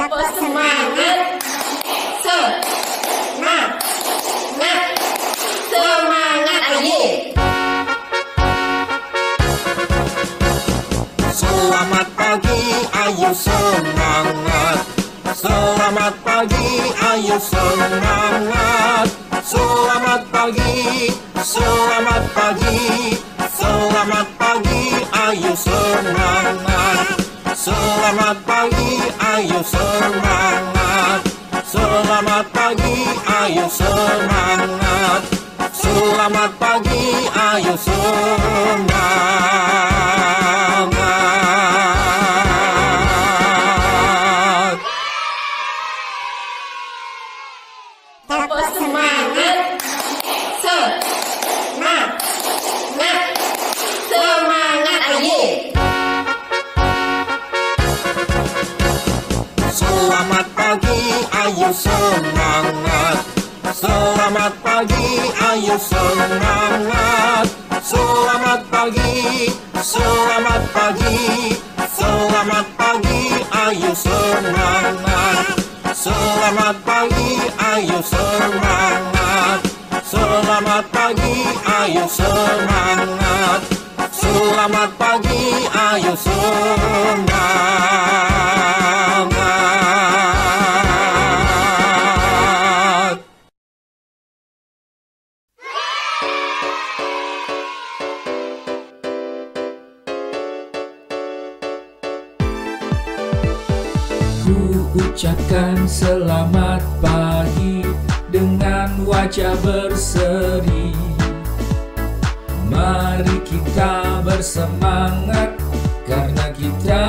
Tepuk semangat. Semangat. Semangat lagi. Selamat pagi, ayo semangat. Selamat pagi, ayo semangat. Selamat pagi, selamat pagi, semangat. Selamat pagi, ayo semangat. Selamat pagi, selamat pagi, selamat pagi, ayo semangat. Selamat pagi, ayo semangat. Selamat pagi, ayo semangat. Selamat pagi, ayo semangat. Bersemangat karena kita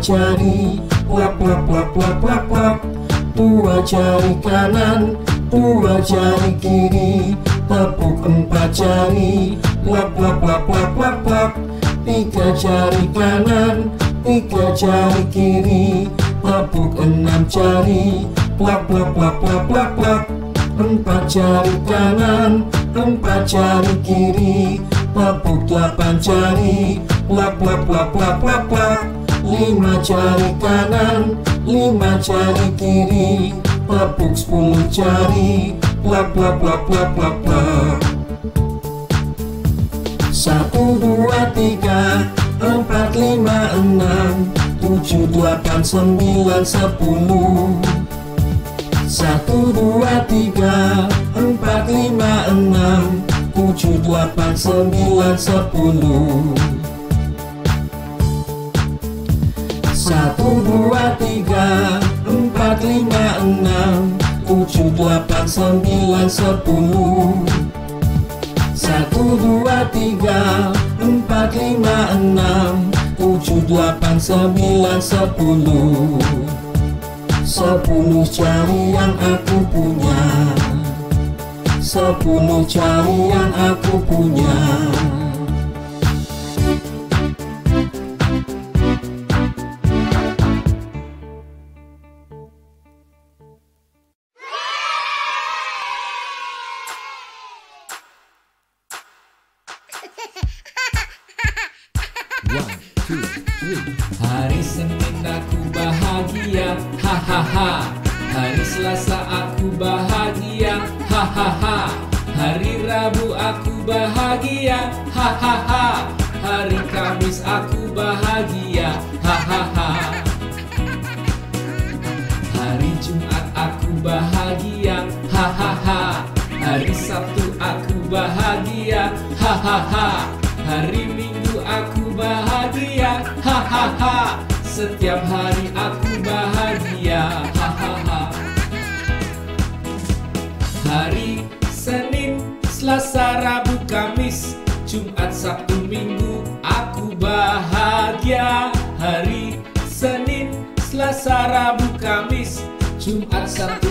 jari, plak plak plak plak plak plak Dua jari kanan, dua jari kiri Tepuk empat jari, plak plak plak plak plak plak Tiga jari kanan, tiga jari kiri Tepuk enam jari, plak plak plak plak plak plak Empat jari kanan, empat jari kiri Tepuk delapan jari, plak plak plak plak plak plak Lima jari kanan, lima jari kiri. Tepuk sepuluh jari, plak plak plak plak plak plak satu, dua, tiga, empat, lima, enam. Tujuh, delapan, sembilan, sepuluh. Satu, dua, tiga, empat, lima, enam. Tujuh, delapan, sembilan, sepuluh Satu, dua, tiga, empat, lima, enam Tujuh, delapan, sembilan, sepuluh. Satu, dua, tiga, empat lima enam tujuh delapan sembilan sepuluh. Sepuluh cari yang aku punya. Sepuluh cari yang aku punya One, two, three. Hari Senin aku bahagia, hahaha. Hari Selasa aku bahagia, hahaha. Hari Rabu aku bahagia, hahaha. Hari Kamis aku bahagia, hahaha. Hari Jumat aku bahagia, hahaha. Hari Sabtu aku bahagia, hahaha. Hari Minggu aku bahagia, hahaha. Setiap hari aku bahagia, hahaha. Hari Senin, Selasa, Rabu, Kamis, Jumat, Sabtu, Minggu Aku bahagia Hari Senin, Selasa, Rabu, Kamis Jumat, Sabtu,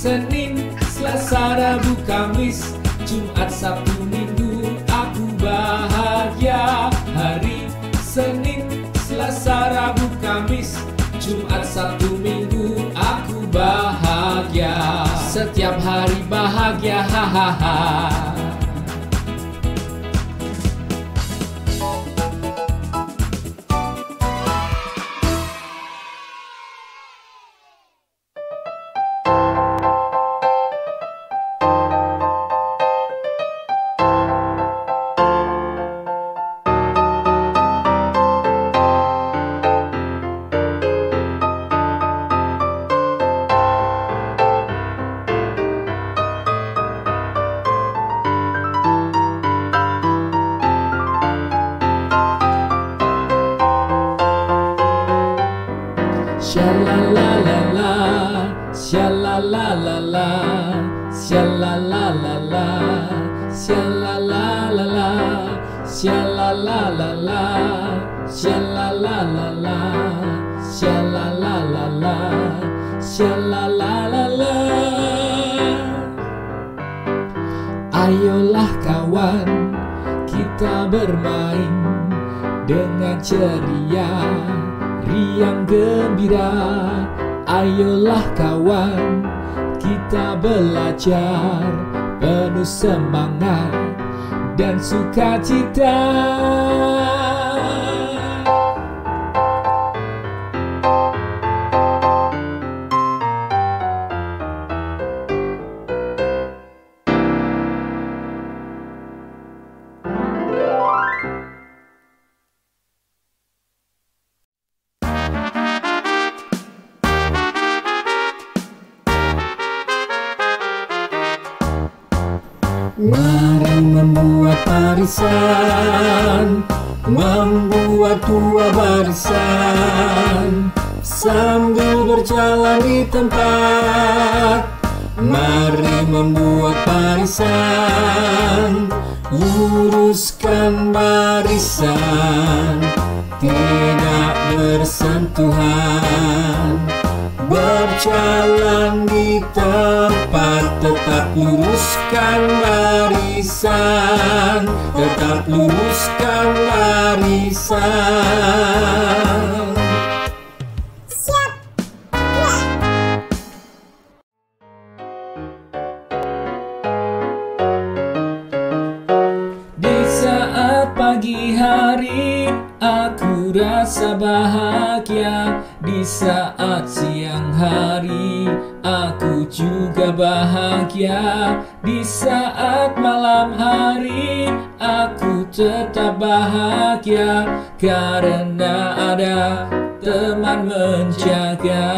Senin, Selasa, Rabu, Kamis Jumat, Sabtu, Minggu. Aku bahagia. Hari Senin, Selasa, Rabu, Kamis Jumat, Sabtu, Minggu. Aku bahagia. Setiap hari bahagia. Hahaha sha-la-la-la-la, sha-la-la-la-la, sha-la-la-la-la, sha-la-la-la-la, sha-la-la-la-la, sha-la-la-la-la, sha-la-la-la-la. Ayolah kawan, kita bermain dengan ceria, riang gembira. Ayolah kawan, kita belajar penuh semangat dan sukacita. Mari membuat barisan Membuat dua barisan. Sambil berjalan di tempat Mari membuat barisan. Luruskan barisan Tidak bersentuhan Berjalan di tempat Tetap luruskan barisan Tetap luruskan barisan bahagia. Di saat malam hari aku tetap bahagia. Karena ada teman menjaga.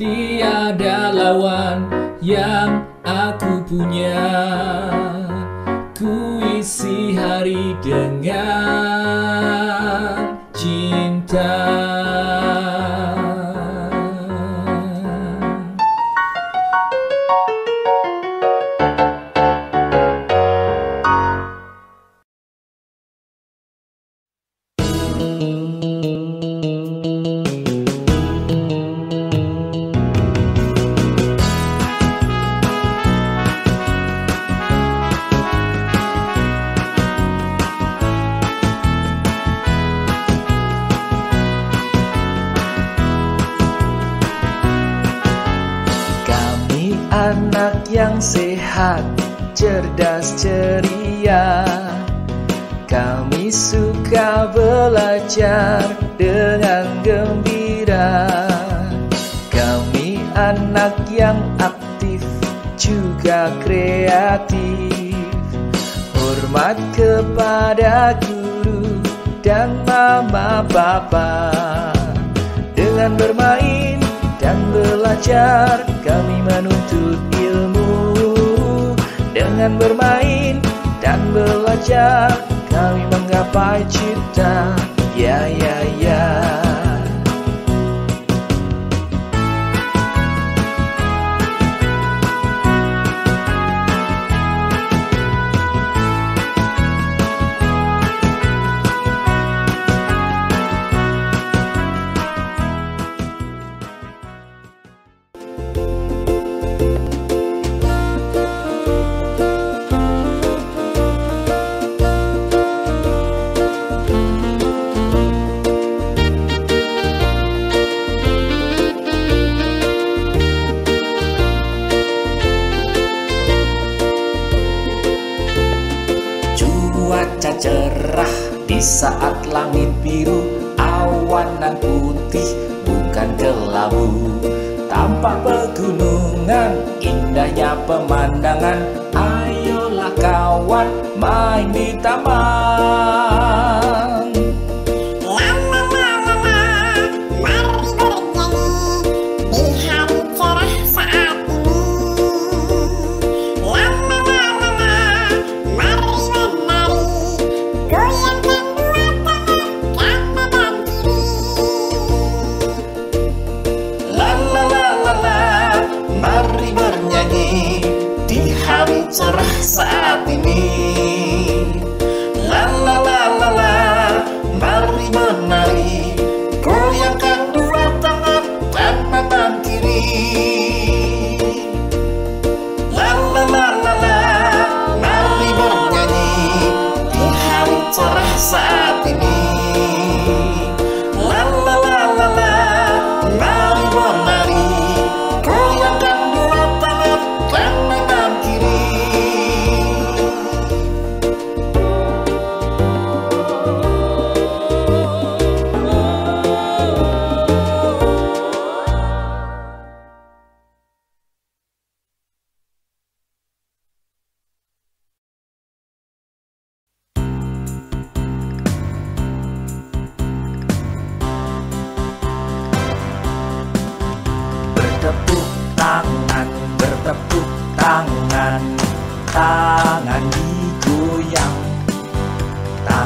Tiada lawan yang aku punya. Ku isi hari dengan cinta cerdas ceria. Kami suka belajar dengan gembira. Kami anak yang aktif juga kreatif. Hormat kepada guru dan mama papa. Dengan bermain dan belajar kami menuntut Dengan bermain dan belajar. Kami menggapai cita. Ya ya ya kawan main di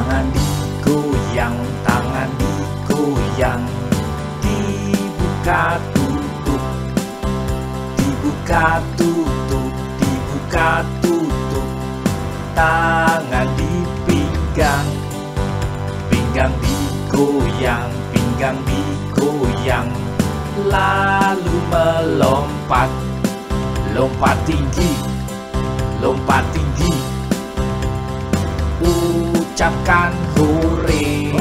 Tangan digoyang, tangan digoyang Dibuka tutup Dibuka tutup, dibuka tutup. Tangan dipinggang Pinggang digoyang, pinggang digoyang Lalu melompat Lompat tinggi Lompat tinggi Ucapkan hore.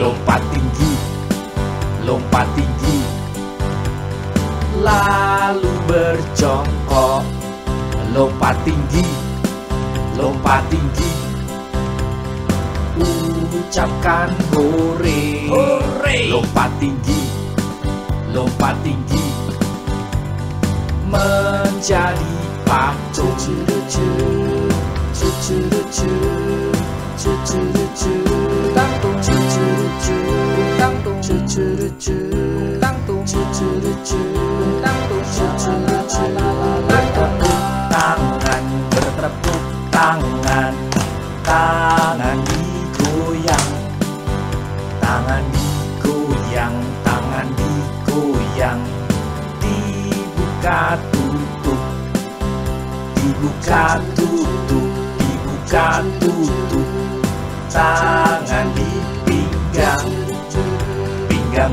Lompat tinggi. Lompat tinggi. Lalu berjongkok. Lompat tinggi. Lompat tinggi. Ucapkan hore. Lompat tinggi. Lompat tinggi. Menjadi patung. Cucu choo choo choo.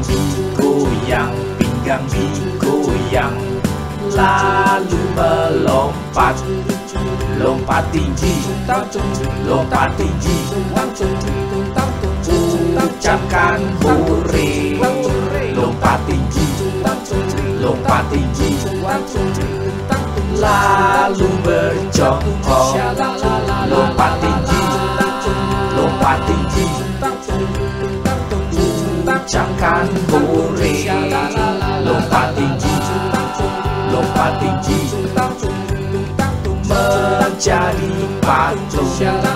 Pinggang digoyang Pinggang digoyang Lalu melompat Lompat tinggi Lompat tinggi Ucapkan hore Lompat tinggi Lompat tinggi Lalu berjongkok Lompat tinggi Lompat tinggi. Ucapkan hore Lompat tinggi Lompat tinggi Menjadi patung